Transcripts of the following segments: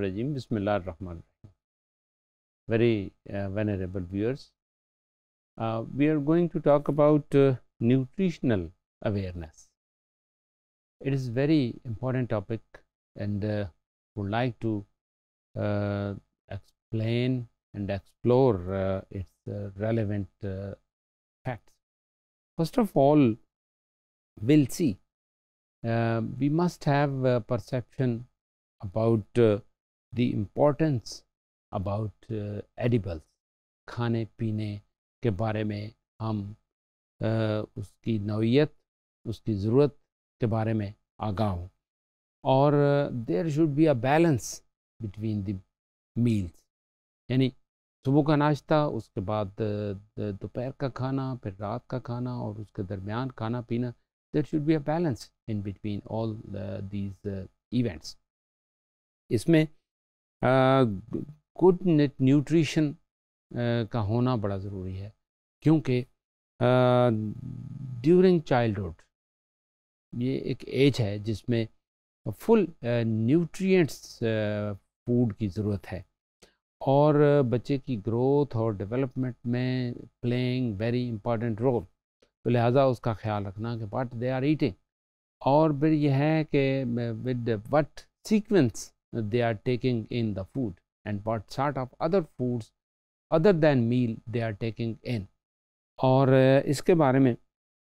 Rajim, Bismillah Rahman. Very uh, venerable viewers, uh, we are going to talk about uh, nutritional awareness. It is very important topic and uh, would like to uh, explain and explore uh, its relevant facts. First of all, we'll see. we must have perception about uh, the importance about uh, edibles کھانے پینے کے بارے میں ہم اس کی نوعیت اس کی ضرورت کے بارے میں آگاہ ہوں۔ اور there should be a balance between the meals یعنی صبح کا ناشتہ اس کے بعد دوپہر کا کھانا پھر رات کا کھانا اور اس کے درمیان کھانا پینا there should be a balance in between all these events اس میں گڈ نیوٹریشن کا ہونا بڑا ضروری ہے۔ کیونکہ ڈیورنگ چائلڈہڈ یہ ایک ایج ہے جس میں فل نیوٹریئنٹس فوڈ کی ضرورت ہے۔ اور بچے کی گروتھ اور ڈیولپمنٹ میں پلینگ ویری امپارٹنٹ رول تو لہٰذا اس کا خیال رکھنا کہ واٹ دے آر ایٹنگ اور پھر یہ ہے کہ with what sequence they are taking in the food and what sort of other foods other than meal they are taking in. اور uh, اس کے بارے میں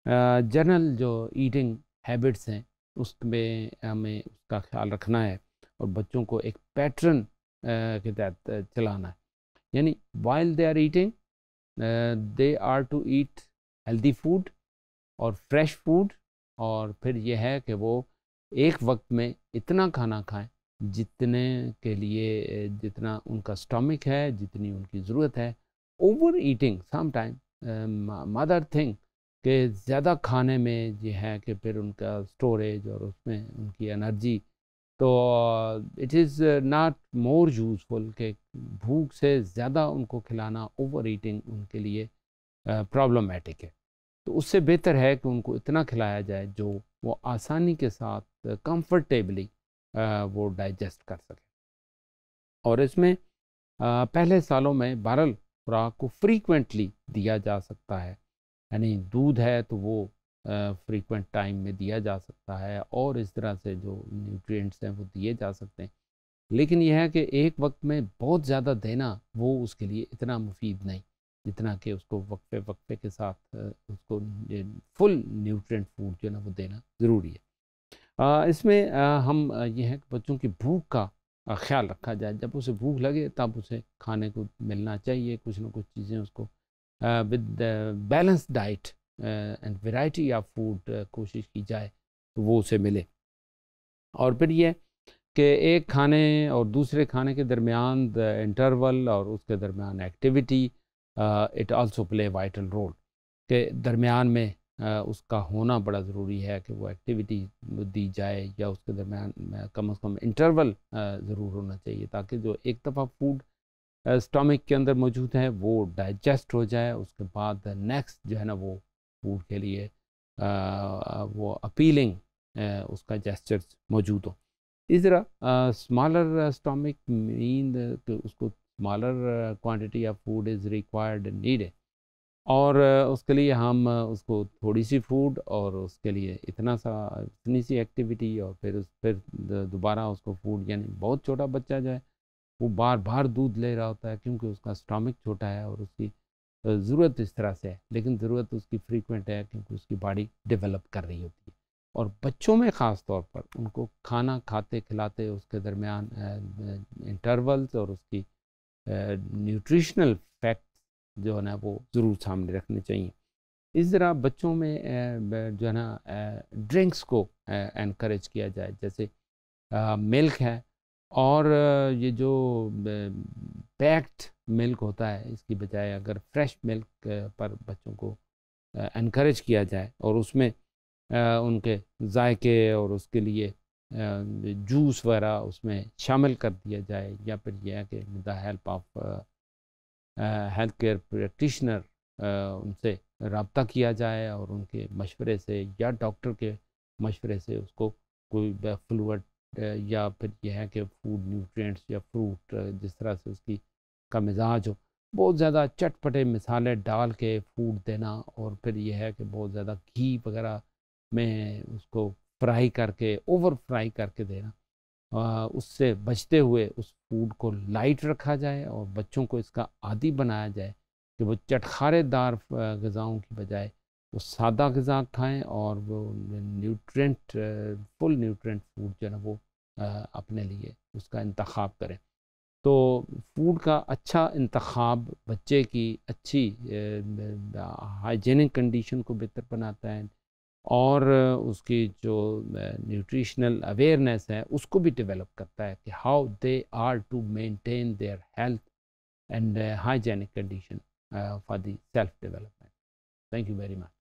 uh, جنرل جو ایٹنگ ہیبٹس ہیں، اس میں ہمیں اس کا خیال رکھنا ہے اور بچوں کو ایک پیٹرن uh, کے تحت چلانا ہے. یعنی while they are eating they are to eat healthy food اور فریش فوڈ اور پھر یہ ہے کہ وہ ایک وقت میں اتنا کھانا کھائیں جتنے کے لیے، جتنا ان کا اسٹامک ہے، جتنی ان کی ضرورت ہے over eating some time another thing کہ زیادہ کھانے میں یہ ہے کہ پھر ان کا اسٹوریج اور اس میں ان کی انرجی تو it is not more useful کہ بھوک سے زیادہ ان کو کھلانا اوور ایٹنگ ان کے لیے پرابلمٹک ہے۔ تو اس سے بہتر ہے کہ ان کو اتنا کھلایا جائے جو وہ آسانی کے ساتھ کمفرٹیبلی وہ ڈائجسٹ کر سکیں اور اس میں پہلے سالوں میں بارل خوراک کو فریکوینٹلی دیا جا سکتا ہے۔ یعنی دودھ ہے تو وہ فریکوینٹ ٹائم میں دیا جا سکتا ہے اور اس طرح سے جو نیوٹرینٹس ہیں وہ دیے جا سکتے ہیں۔ لیکن یہ ہے کہ ایک وقت میں بہت زیادہ دینا وہ اس کے لیے اتنا مفید نہیں، جتنا کہ اس کو وقفے وقفے کے ساتھ اس کو فل نیوٹرینٹ فوڈ جو ہے نا وہ دینا ضروری ہے۔ اس میں ہم یہ ہے کہ بچوں کی بھوک کا خیال رکھا جائے۔ جب اسے بھوک لگے تب اسے کھانے کو ملنا چاہیے، کچھ نہ کچھ چیزیں اس کو with balance diet and variety of food کوشش کی جائے تو وہ اسے ملے۔ اور پھر یہ کہ ایک کھانے اور دوسرے کھانے کے درمیان انٹرول اور اس کے درمیان activity it also play vital role کہ درمیان میں اس کا ہونا بڑا ضروری ہے کہ وہ ایکٹیویٹی دی جائے یا اس کے درمیان کم از کم انٹرول ضرور ہونا چاہیے تاکہ جو ایک دفعہ فوڈ اسٹامک کے اندر موجود ہے، وہ ڈائجسٹ ہو جائے، اس کے بعد نیکسٹ جو ہے نا وہ فوڈ کے لیے وہ اپیلنگ اس کا جیسچرس موجود ہو اس طرح اسمالر اسٹامک مین اس کو smaller quantity of food is required need ہے اور اس کے لیے ہم اس کو تھوڑی سی فوڈ اور اس کے لیے اتنا سا، اتنی سی ایکٹیویٹی اور پھر اس، پھر دوبارہ اس کو فوڈ یعنی بہت چھوٹا بچہ جو ہے، وہ بار بار دودھ لے رہا ہوتا ہے کیونکہ اس کا اسٹامک چھوٹا ہے اور اس کی ضرورت اس طرح سے ہے، لیکن ضرورت اس کی فریکوینٹ ہے کیونکہ اس کی باڈی ڈیولپ کر رہی ہوتی ہے۔ اور بچوں میں خاص طور پر ان کو کھانا کھاتے کھلاتے اس کے درمیان انٹرولز اور اس کی نیوٹریشنل فیکٹ جو ہے نا، وہ ضرور سامنے رکھنے چاہیے۔ اس طرح بچوں میں جو ہے نا ڈرنکس کو انکریج کیا جائے۔ جیسے ملک ہے اور یہ جو پیکڈ ملک ہوتا ہے، اس کی بجائے اگر فریش ملک پر بچوں کو انکریج کیا جائے اور اس میں ان کے ذائقے اور اس کے لیے جوس وغیرہ اس میں شامل کر دیا جائے، یا پھر یہ ہے کہ the help of health care practitioner ان سے رابطہ کیا جائے اور ان کے مشورے سے یا ڈاکٹر کے مشورے سے اس کو کوئی فلوڈ یا پھر یہ ہے کہ فوڈ نیوٹرینٹس یا فروٹ جس طرح سے اس کی کا مزاج ہو، بہت زیادہ چٹ پٹے مثالیں ڈال کے فوڈ دینا اور پھر یہ ہے کہ بہت زیادہ گھی وغیرہ میں اس کو فرائی کر کے اوور فرائی کر کے دینا۔ اس سے بچتے ہوئے اس فوڈ کو لائٹ رکھا جائے اور بچوں کو اس کا عادی بنایا جائے کہ وہ چٹخارے دار غذاؤں کی بجائے وہ سادہ غذا کھائیں اور وہ نیوٹرینٹ فل نیوٹرینٹ فوڈ جو ہے نا وہ اپنے لیے اس کا انتخاب کریں۔ تو فوڈ کا اچھا انتخاب بچے کی اچھی ہائیجینک کنڈیشن کو بہتر بناتا ہے۔ اور اس کی جو نیوٹریشنل اویئرنیس ہے، اس کو بھی ڈیولپ کرتا ہے کہ how they are to maintain their health and hygienic condition for the self development thank you very much